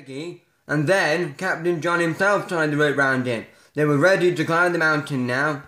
Peggy, and then Captain John himself tied the rope round him. They were ready to climb the mountain now.